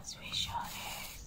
as we shall here.